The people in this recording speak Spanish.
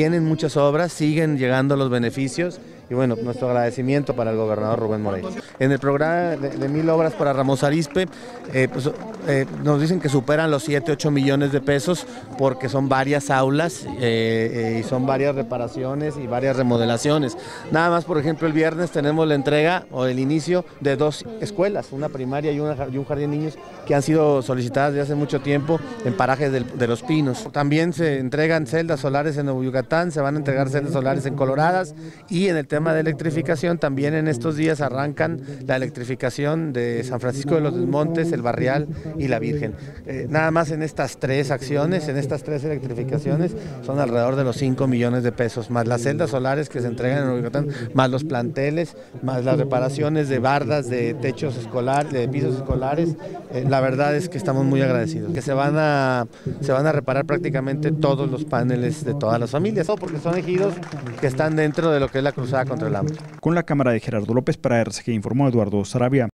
Tienen muchas obras, siguen llegando los beneficios y bueno, nuestro agradecimiento para el gobernador Rubén Moreira. En el programa de, mil obras para Ramos Arispe, eh, pues, eh, nos dicen que superan los 7, 8 millones de pesos porque son varias aulas eh, y son varias reparaciones y varias remodelaciones. Nada más, por ejemplo, el viernes tenemos la entrega o el inicio de dos escuelas, una primaria y, un jardín de niños que han sido solicitadas desde hace mucho tiempo en parajes de, Los Pinos. También se entregan celdas solares en Nuevo Yucatán, se van a entregar celdas solares en Coloradas y en el tema de electrificación, también en estos días arrancan la electrificación de San Francisco de los Montes, el Barrial y la Virgen. Eh, nada más en estas tres acciones, en estas tres electrificaciones, son alrededor de los 5 millones de pesos, más las celdas solares que se entregan en Yucatán, más los planteles, más las reparaciones de bardas, de techos escolares, de pisos escolares. Eh, la verdad es que estamos muy agradecidos, que se van a, se van a reparar prácticamente todos los paneles de todas las familias, porque son ejidos que están dentro de lo que es la cruzada contra el hambre. Con la cámara de Gerardo López para RCG informó Eduardo Sarabia.